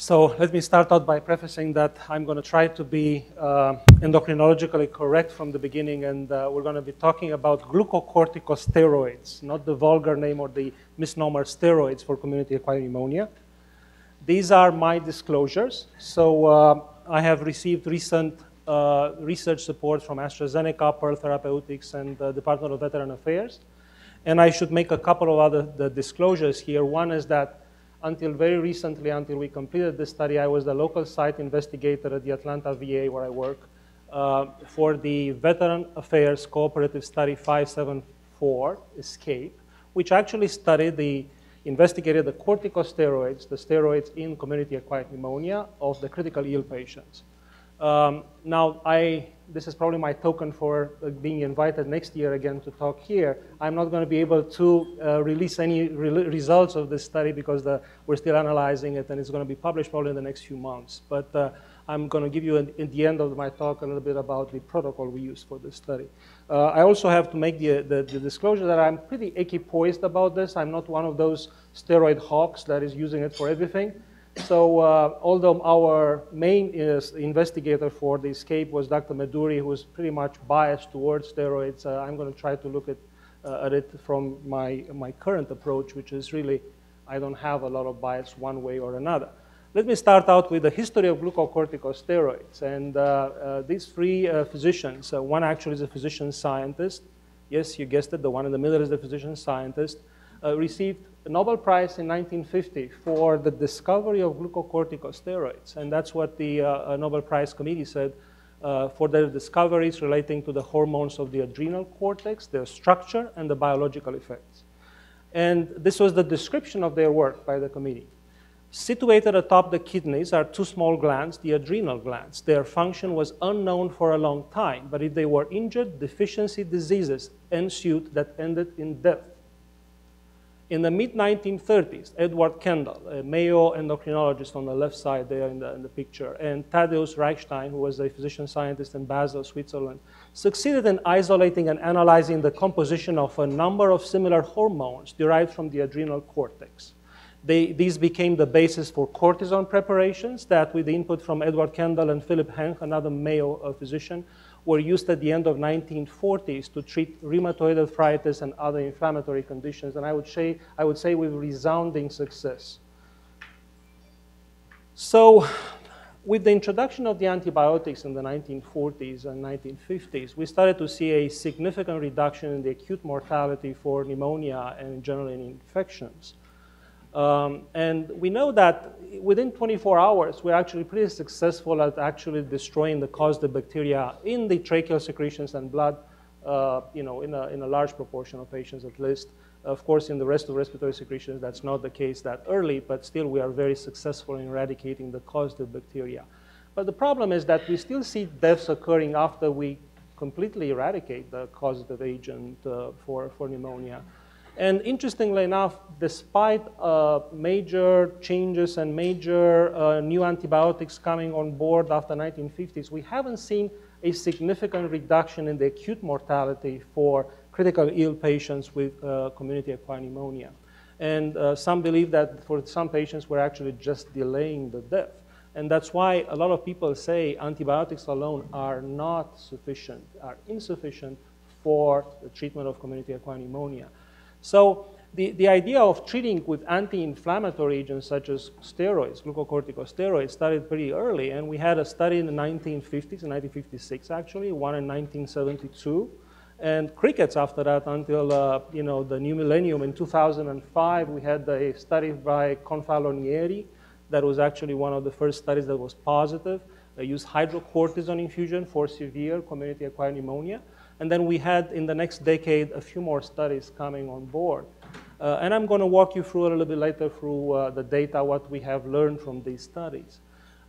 So let me start out by prefacing that I'm going to try to be uh, endocrinologically correct from the beginning, and uh, we're going to be talking about glucocorticosteroids, not the vulgar name or the misnomer steroids for community-acquired pneumonia. These are my disclosures. So uh, I have received recent uh, research support from AstraZeneca, Pearl Therapeutics, and the Department of Veteran Affairs. And I should make a couple of other disclosures here. One is that until very recently, until we completed this study, I was the local site investigator at the Atlanta VA where I work uh, for the Veteran Affairs Cooperative Study 574, ESCAPE, which actually studied the, investigated the corticosteroids, the steroids in community-acquired pneumonia of the critical ill patients. Um, now, I, this is probably my token for uh, being invited next year again to talk here. I'm not going to be able to uh, release any re results of this study because the, we're still analyzing it and it's going to be published probably in the next few months. But uh, I'm going to give you, in, in, the end of my talk, a little bit about the protocol we use for this study. Uh, I also have to make the, the, the, disclosure that I'm pretty equipoised about this. I'm not one of those steroid hawks that is using it for everything. So uh, although our main investigator for the escape was Dr. Meduri, who was pretty much biased towards steroids, uh, I'm going to try to look at, uh, at it from my, my current approach, which is really I don't have a lot of bias one way or another. Let me start out with the history of glucocorticosteroids. And uh, uh, these three uh, physicians, one actually is a physician scientist. Yes, you guessed it, the one in the middle is the physician scientist, received a Nobel Prize in 1950 for the discovery of glucocorticosteroids. And that's what the uh, Nobel Prize Committee said uh, for their discoveries relating to the hormones of the adrenal cortex, their structure, and the biological effects. And this was the description of their work by the committee. Situated atop the kidneys are two small glands, the adrenal glands. Their function was unknown for a long time, but if they were injured, deficiency diseases ensued that ended in death. In the mid-1930s, Edward Kendall, a Mayo endocrinologist on the left side there in the, in the picture, and Tadeusz Reichstein, who was a physician scientist in Basel, Switzerland, succeeded in isolating and analyzing the composition of a number of similar hormones derived from the adrenal cortex. They, these became the basis for cortisone preparations that, with the input from Edward Kendall and Philip Hench, another Mayo physician, were used at the end of 1940s to treat rheumatoid arthritis and other inflammatory conditions, and I would say, I would say with resounding success. So with the introduction of the antibiotics in the 1940s and 1950s, we started to see a significant reduction in the acute mortality for pneumonia and generally in infections. Um, and we know that within 24 hours, we're actually pretty successful at actually destroying the causative bacteria in the tracheal secretions and blood, uh, you know, in a, in a large proportion of patients at least. Of course, in the rest of respiratory secretions, that's not the case that early, but still we are very successful in eradicating the causative bacteria. But the problem is that we still see deaths occurring after we completely eradicate the causative agent uh, for, for pneumonia. And interestingly enough, despite uh, major changes and major uh, new antibiotics coming on board after 1950s, we haven't seen a significant reduction in the acute mortality for critical ill patients with uh, community-acquired pneumonia. And uh, some believe that for some patients, we're actually just delaying the death. And that's why a lot of people say antibiotics alone are not sufficient, are insufficient for the treatment of community-acquired pneumonia. So the, the idea of treating with anti-inflammatory agents such as steroids, glucocorticosteroids, started pretty early. And we had a study in the 1950s, in 1956 actually, one in 1972. And crickets after that until uh, you know, the new millennium in 2005, we had a study by Confalonieri that was actually one of the first studies that was positive. They used hydrocortisone infusion for severe community-acquired pneumonia. And then we had in the next decade a few more studies coming on board. Uh, and I'm going to walk you through a little bit later through uh, the data, what we have learned from these studies.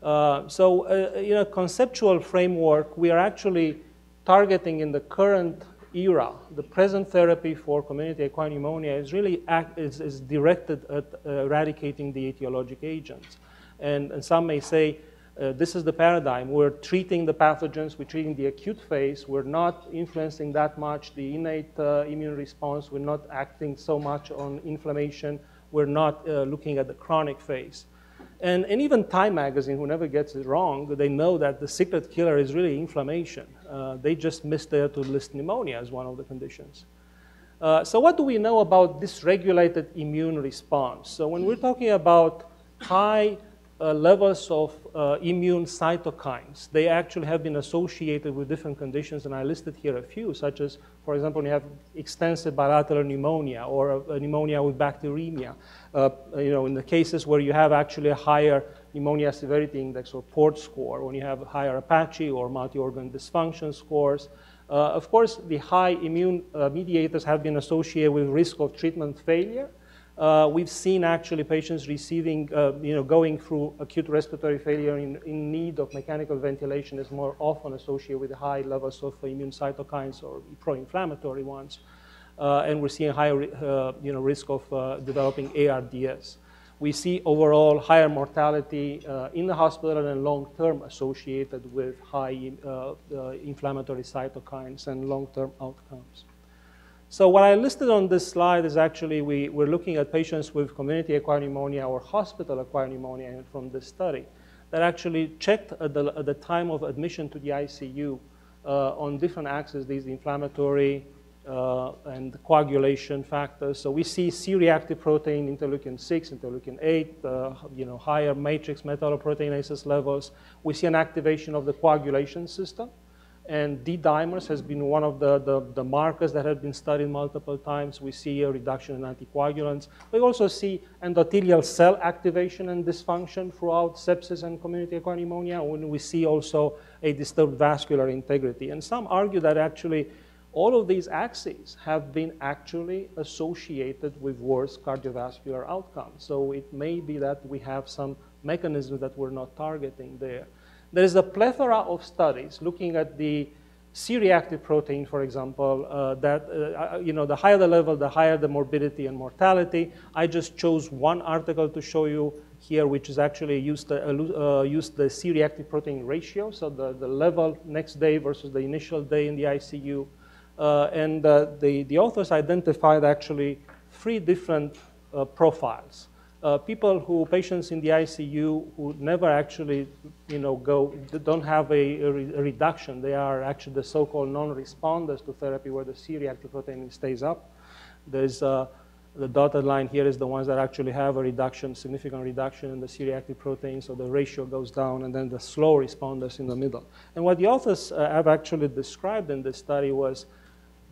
Uh, so uh, in a conceptual framework, we are actually targeting in the current era, the present therapy for community-acquired pneumonia is really act, is, is directed at uh, eradicating the etiologic agents. And, and some may say, uh, this is the paradigm. We're treating the pathogens, we're treating the acute phase, we're not influencing that much the innate uh, immune response, we're not acting so much on inflammation, we're not uh, looking at the chronic phase. And, and even Time magazine, who never gets it wrong, they know that the secret killer is really inflammation. Uh, they just missed there to list pneumonia as one of the conditions. Uh, so what do we know about dysregulated immune response? So when we're talking about high uh, levels of uh, immune cytokines. They actually have been associated with different conditions, and I listed here a few, such as, for example, when you have extensive bilateral pneumonia or a pneumonia with bacteremia. Uh, you know, in the cases where you have actually a higher pneumonia severity index or port score, when you have higher Apache or multi-organ dysfunction scores. Uh, of course, the high immune uh, mediators have been associated with risk of treatment failure. Uh, we've seen actually patients receiving, uh, you know, going through acute respiratory failure in, in, need of mechanical ventilation is more often associated with high levels of immune cytokines or pro-inflammatory ones. Uh, and we're seeing higher, uh, you know, risk of uh, developing ARDS. We see overall higher mortality uh, in the hospital and long-term associated with high inflammatory cytokines and long-term outcomes. So what I listed on this slide is actually we, we're looking at patients with community-acquired pneumonia or hospital-acquired pneumonia from this study that actually checked at the, at the time of admission to the ICU uh, on different axes, these inflammatory uh, and coagulation factors. So we see C-reactive protein, interleukin-6, interleukin-8, uh, you know, higher matrix metalloproteinases levels. We see an activation of the coagulation system. And D-dimers has been one of the, the, the, markers that have been studied multiple times. We see a reduction in anticoagulants. We also see endothelial cell activation and dysfunction throughout sepsis and community-acquired pneumonia, when we see also a disturbed vascular integrity. And some argue that actually all of these axes have been actually associated with worse cardiovascular outcomes. So it may be that we have some mechanisms that we're not targeting there. There is a plethora of studies looking at the C-reactive protein, for example, uh, that, uh, uh, you know, the higher the level, the higher the morbidity and mortality. I just chose one article to show you here, which is actually used the, uh, uh, used the C-reactive protein ratio, so the, the level next day versus the initial day in the ICU. Uh, and the, the authors identified actually three different profiles uh, people who, patients in the ICU who never actually, you know, go, don't have a, a, re, a reduction. They are actually the so-called non-responders to therapy where the C-reactive protein stays up. There's uh, the dotted line here is the ones that actually have a reduction, significant reduction in the C-reactive protein, so the ratio goes down, and then the slow responders in the middle. And what the authors uh, have actually described in this study was,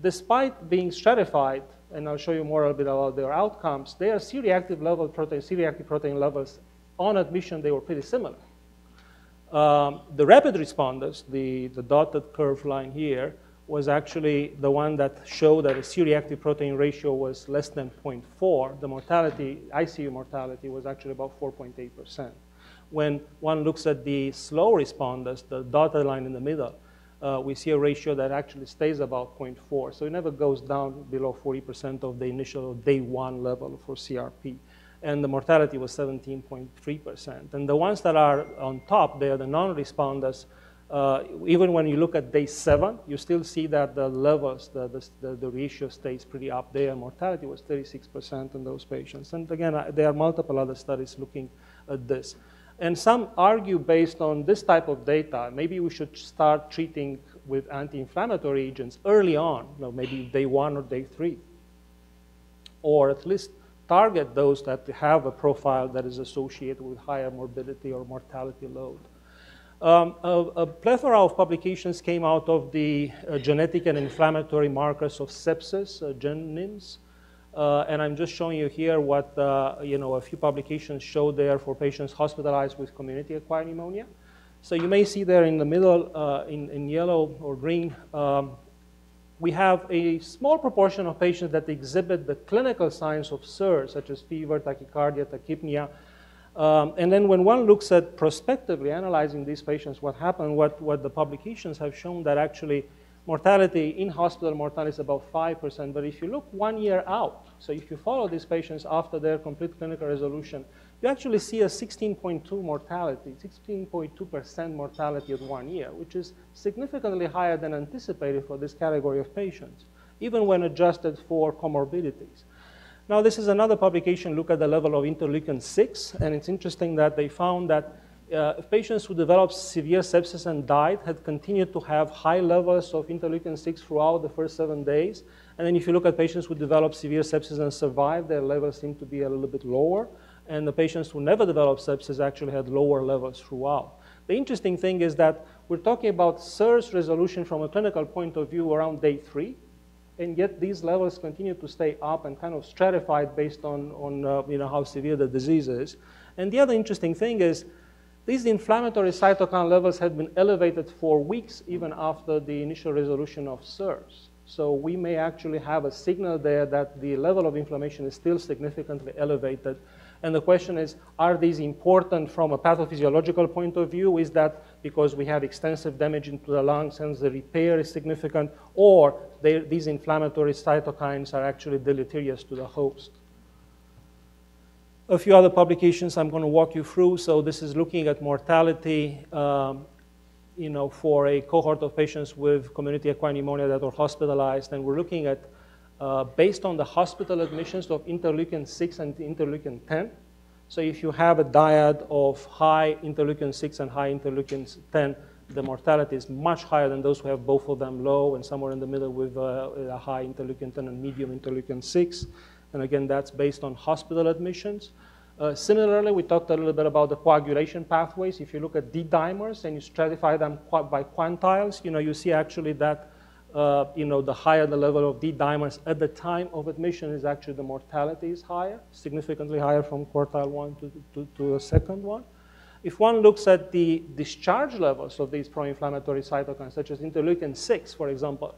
despite being stratified and I'll show you more a bit about their outcomes, their C-reactive level protein, C-reactive protein levels on admission, they were pretty similar. Um, the rapid responders, the, the dotted curve line here, was actually the one that showed that the C-reactive protein ratio was less than 0.4. The mortality, ICU mortality, was actually about 4.8%. When one looks at the slow responders, the dotted line in the middle, uh, we see a ratio that actually stays about 0.4. So it never goes down below 40% of the initial day one level for CRP. And the mortality was 17.3%. And the ones that are on top, they are the non-responders. Uh, even when you look at day seven, you still see that the levels, the, the, the ratio stays pretty up there. Mortality was 36% in those patients. And again, there are multiple other studies looking at this. And some argue based on this type of data, maybe we should start treating with anti-inflammatory agents early on, you know, maybe day one or day three. Or at least target those that have a profile that is associated with higher morbidity or mortality load. Um, a, a, plethora of publications came out of the uh, genetic and inflammatory markers of sepsis, uh, GenIMS. Uh, and I'm just showing you here what uh, you know a few publications show there for patients hospitalized with community-acquired pneumonia. So you may see there in the middle, uh, in, in, yellow or green, um, we have a small proportion of patients that exhibit the clinical signs of SIRS, such as fever, tachycardia, tachypnea. Um, and then when one looks at prospectively analyzing these patients, what happened, what, what the publications have shown that actually mortality in hospital mortality is about 5%. But if you look one year out, so if you follow these patients after their complete clinical resolution, you actually see a 16.2 mortality, 16.2% mortality at one year, which is significantly higher than anticipated for this category of patients, even when adjusted for comorbidities. Now, this is another publication, look at the level of interleukin-6, and it's interesting that they found that uh, patients who developed severe sepsis and died had continued to have high levels of interleukin-6 throughout the first seven days. And then if you look at patients who developed severe sepsis and survived, their levels seem to be a little bit lower. And the patients who never developed sepsis actually had lower levels throughout. The interesting thing is that we're talking about SIRS resolution from a clinical point of view around day three and yet these levels continue to stay up and kind of stratified based on, on uh, you know, how severe the disease is. And the other interesting thing is these inflammatory cytokine levels had been elevated for weeks even after the initial resolution of SIRS. So we may actually have a signal there that the level of inflammation is still significantly elevated and the question is, are these important from a pathophysiological point of view? Is that because we have extensive damage into the lungs and the repair is significant, or they, these inflammatory cytokines are actually deleterious to the host? A few other publications I'm going to walk you through. So this is looking at mortality um, you know, for a cohort of patients with community acquired pneumonia that were hospitalized. And we're looking at uh, based on the hospital admissions of interleukin 6 and interleukin 10. So if you have a dyad of high interleukin 6 and high interleukin 10, the mortality is much higher than those who have both of them low and somewhere in the middle with uh, a high interleukin 10 and medium interleukin 6. And again, that's based on hospital admissions. Uh, similarly, we talked a little bit about the coagulation pathways. If you look at D-dimers and you stratify them by quantiles, you know, you see actually that uh, you know, the higher the level of D-dimers at the time of admission is actually the mortality is higher, significantly higher from quartile one to, to, to the second one. If one looks at the discharge levels of these pro-inflammatory cytokines, such as interleukin-6, for example,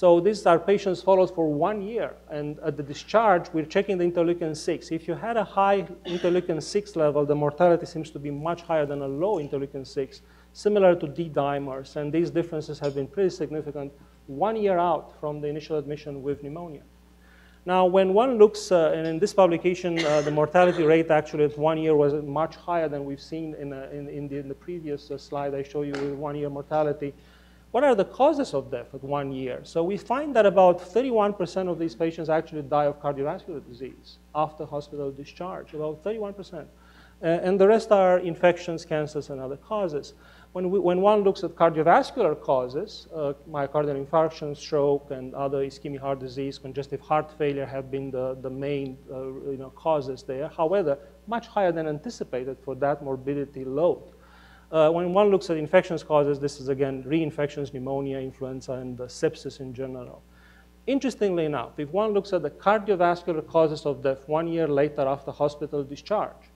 so these are patients followed for one year, and at the discharge, we're checking the interleukin-6. If you had a high interleukin-6 level, the mortality seems to be much higher than a low interleukin-6, similar to D-dimers, and these differences have been pretty significant one year out from the initial admission with pneumonia. Now, when one looks, uh, and in this publication, uh, the mortality rate actually at one year was much higher than we've seen in, uh, in, in, the, in the, previous uh, slide I show you with one year mortality. What are the causes of death at one year? So we find that about 31% of these patients actually die of cardiovascular disease after hospital discharge, about 31%. Uh, and the rest are infections, cancers, and other causes. When, we, when one looks at cardiovascular causes, uh, myocardial infarction, stroke, and other ischemic heart disease, congestive heart failure have been the, the main uh, you know, causes there. However, much higher than anticipated for that morbidity load. Uh, when one looks at infections causes, this is again reinfections, pneumonia, influenza, and sepsis in general. Interestingly enough, if one looks at the cardiovascular causes of death one year later after hospital discharge,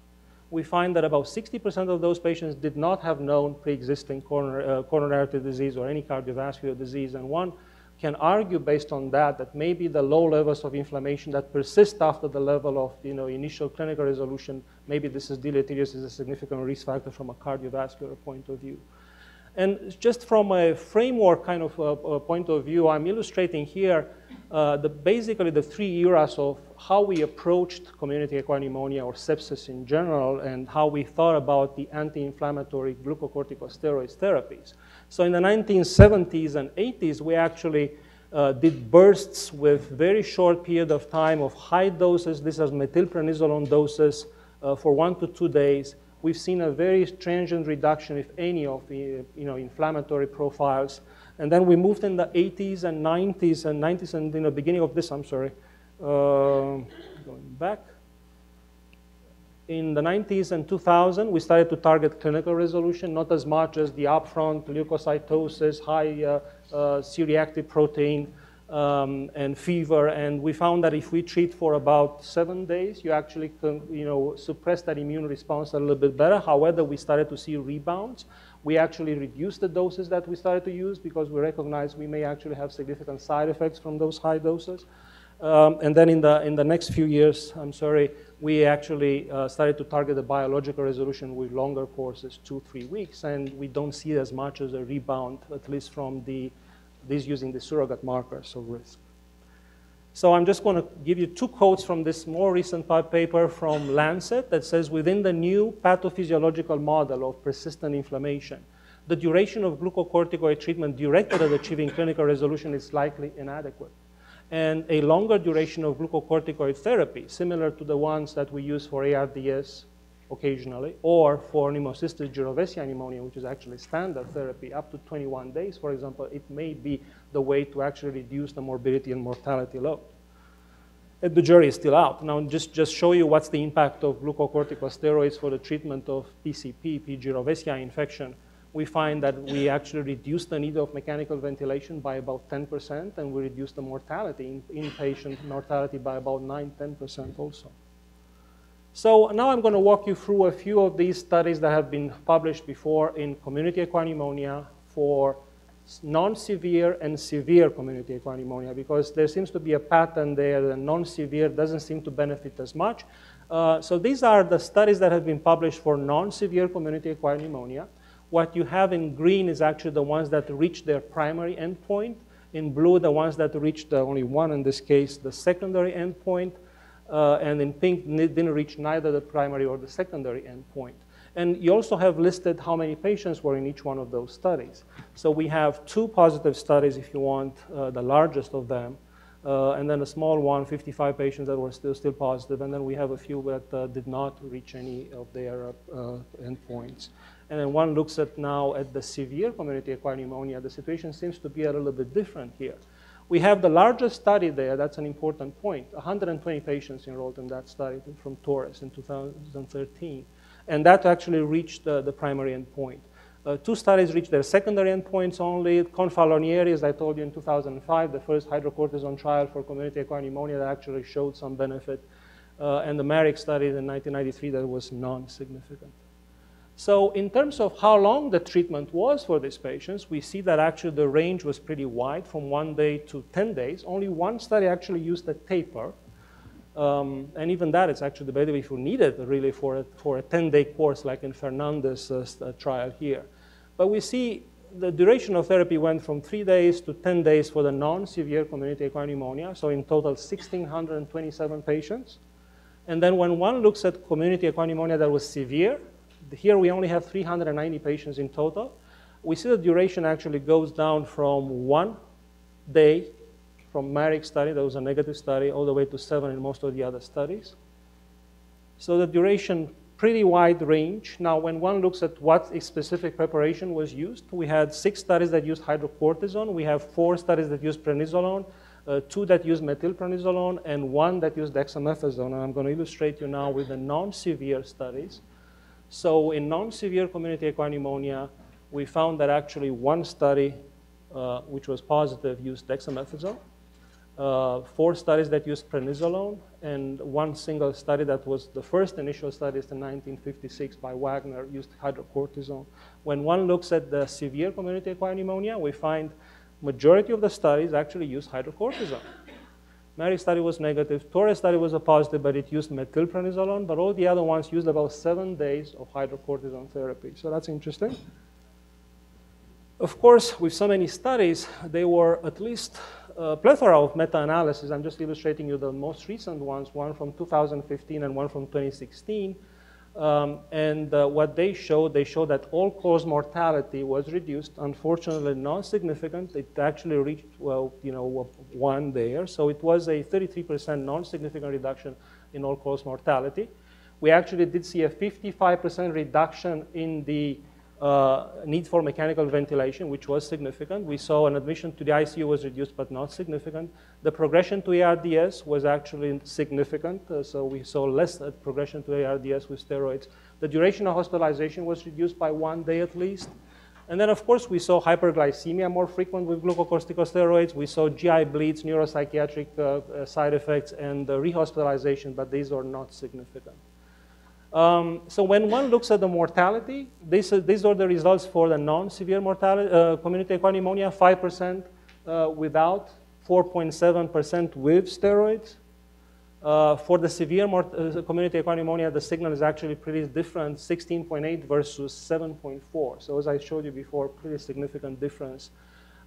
we find that about 60% of those patients did not have known pre-existing coronary, uh, coronary artery disease or any cardiovascular disease. And one can argue based on that that maybe the low levels of inflammation that persist after the level of you know, initial clinical resolution, maybe this is deleterious, is a significant risk factor from a cardiovascular point of view. And just from a framework kind of uh, uh, point of view, I'm illustrating here uh, the, basically the three eras of how we approached community-acquired pneumonia or sepsis in general and how we thought about the anti-inflammatory glucocorticosteroid therapies. So in the 1970s and 80s, we actually uh, did bursts with very short period of time of high doses. This is methylprednisolone doses uh, for one to two days we've seen a very transient reduction, if any, of the you know, inflammatory profiles. And then we moved in the 80s and 90s and 90s and in the beginning of this, I'm sorry, uh, going back. In the 90s and 2000, we started to target clinical resolution, not as much as the upfront leukocytosis, high uh, uh, C-reactive protein, um, and fever. And we found that if we treat for about seven days, you actually can, you know, suppress that immune response a little bit better. However, we started to see rebounds. We actually reduced the doses that we started to use because we recognized we may actually have significant side effects from those high doses. Um, and then in the, in the next few years, I'm sorry, we actually uh, started to target the biological resolution with longer courses, two, three weeks, and we don't see as much as a rebound, at least from the these using the surrogate markers of risk. So I'm just going to give you two quotes from this more recent paper from Lancet that says within the new pathophysiological model of persistent inflammation, the duration of glucocorticoid treatment directed at achieving clinical resolution is likely inadequate. And a longer duration of glucocorticoid therapy, similar to the ones that we use for ARDS occasionally, or for pneumocystis jirovecii pneumonia, which is actually standard therapy, up to 21 days, for example, it may be the way to actually reduce the morbidity and mortality load. And the jury is still out. Now, just, just show you what's the impact of glucocorticosteroids for the treatment of PCP, P. jirovecii infection. We find that we actually reduce the need of mechanical ventilation by about 10%, and we reduce the mortality, in, inpatient mortality by about 9, 10% also. So now I'm going to walk you through a few of these studies that have been published before in community acquired pneumonia for non-severe and severe community acquired pneumonia because there seems to be a pattern there that non-severe doesn't seem to benefit as much. Uh, so these are the studies that have been published for non-severe community acquired pneumonia. What you have in green is actually the ones that reach their primary endpoint. In blue, the ones that reached only one, in this case, the secondary endpoint uh, and in pink didn't reach neither the primary or the secondary endpoint. And you also have listed how many patients were in each one of those studies. So we have two positive studies, if you want, uh, the largest of them, uh, and then a small one, 55 patients that were still, still positive, and then we have a few that uh, did not reach any of their uh, endpoints. And then one looks at now at the severe community acquired pneumonia. The situation seems to be a little bit different here. We have the largest study there, that's an important point. 120 patients enrolled in that study from Torres in 2013. And that actually reached uh, the primary endpoint. Uh, two studies reached their secondary endpoints only. Confalonieri, as I told you in 2005, the first hydrocortisone trial for community-acquired pneumonia that actually showed some benefit. Uh, and the Marik study in 1993 that was non-significant. So in terms of how long the treatment was for these patients, we see that actually the range was pretty wide from one day to 10 days. Only one study actually used a taper. Um, and even that is actually debatable if you need it really for a, for a 10-day course like in Fernandez' uh, uh, trial here. But we see the duration of therapy went from three days to 10 days for the non-severe community acquired pneumonia, so in total 1,627 patients. And then when one looks at community acquired pneumonia that was severe, here we only have 390 patients in total. We see the duration actually goes down from one day from Marik study, that was a negative study, all the way to seven in most of the other studies. So the duration, pretty wide range. Now, when one looks at what specific preparation was used, we had six studies that used hydrocortisone. We have four studies that used prednisolone, uh, two that used methylprednisolone, and one that used dexamethasone. And I'm going to illustrate you now with the non-severe studies. So in non-severe community acquired pneumonia, we found that actually one study, uh, which was positive, used dexamethasone. Uh, four studies that used prednisolone, and one single study that was the first initial studies in 1956 by Wagner used hydrocortisone. When one looks at the severe community acquired pneumonia, we find majority of the studies actually use hydrocortisone. Marik study was negative. Torres study was a positive, but it used methylprednisolone. But all the other ones used about seven days of hydrocortisone therapy. So that's interesting. Of course, with so many studies, there were at least a plethora of meta-analyses. I'm just illustrating you the most recent ones, one from 2015 and one from 2016. Um, and uh, what they showed, they showed that all-cause mortality was reduced. Unfortunately, not significant. It actually reached, well, you know, one there. So it was a 33% non-significant reduction in all-cause mortality. We actually did see a 55% reduction in the need for mechanical ventilation, which was significant. We saw an admission to the ICU was reduced, but not significant. The progression to ARDS was actually significant, uh, so we saw less progression to ARDS with steroids. The duration of hospitalization was reduced by one day at least. And then, of course, we saw hyperglycemia more frequent with glucocorticosteroids. We saw GI bleeds, neuropsychiatric uh, uh, side effects, and rehospitalization, but these are not significant. Um, so when one looks at the mortality, these, these are the results for the non-severe mortality, uh, community acquired pneumonia, 5% uh, without, 4.7% with steroids. Uh, for the severe uh, community acquired pneumonia, the signal is actually pretty different, 16.8 versus 7.4. So as I showed you before, pretty significant difference.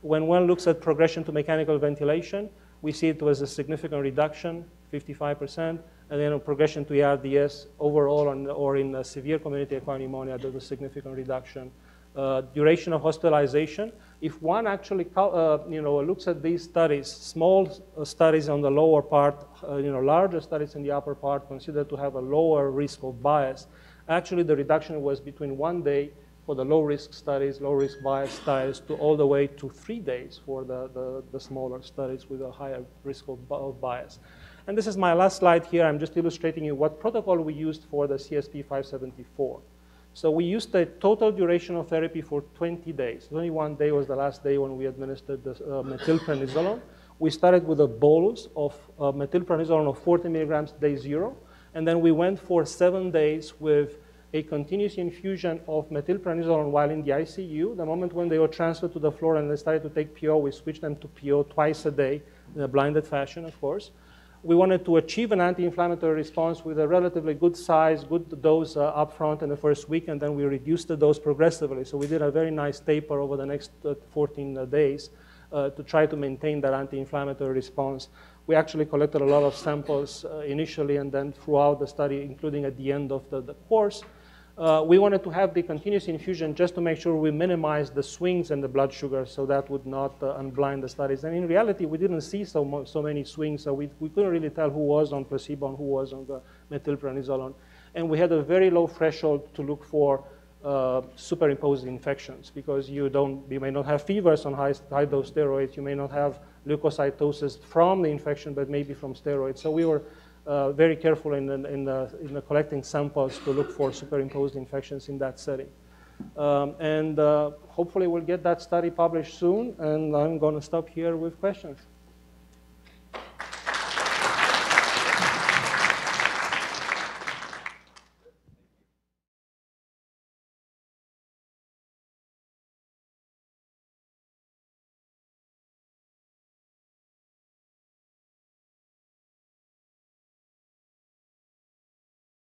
When one looks at progression to mechanical ventilation, we see it was a significant reduction, 55% and then progression to ARDS overall on, or in severe community acquired pneumonia, there's a significant reduction. uh, duration of hospitalization. If one actually uh, you know, looks at these studies, small uh, studies on the lower part, uh, you know, larger studies in the upper part considered to have a lower risk of bias, actually the reduction was between one day for the low-risk studies, low-risk bias studies, to all the way to three days for the, the, the smaller studies with a higher risk of, of, bias. And this is my last slide here. I'm just illustrating you what protocol we used for the CSP 574. So we used a total duration of therapy for 20 days. 21 day was the last day when we administered the uh, methylprednisolone. We started with a bolus of uh, methylprednisolone of 40 milligrams day zero, and then we went for seven days with a continuous infusion of methylprednisolone while in the ICU. The moment when they were transferred to the floor and they started to take PO, we switched them to PO twice a day in a blinded fashion, of course we wanted to achieve an anti-inflammatory response with a relatively good size, good dose uh, upfront in the first week, and then we reduced the dose progressively. So we did a very nice taper over the next uh, 14 uh, days uh, to try to maintain that anti-inflammatory response. We actually collected a lot of samples uh, initially and then throughout the study, including at the end of the, the course. Uh, we wanted to have the continuous infusion just to make sure we minimize the swings in the blood sugar so that would not uh, unblind the studies. And in reality, we didn't see so, so many swings, so we, we couldn't really tell who was on placebo and who was on the methylprednisolone. And we had a very low threshold to look for uh, superimposed infections because you, don't, you may not have fevers on high, high dose steroids, you may not have leukocytosis from the infection, but maybe from steroids. So we were uh, very careful in, in, in, in collecting samples to look for superimposed infections in that setting. Um, and uh, hopefully we'll get that study published soon, and I'm going to stop here with questions.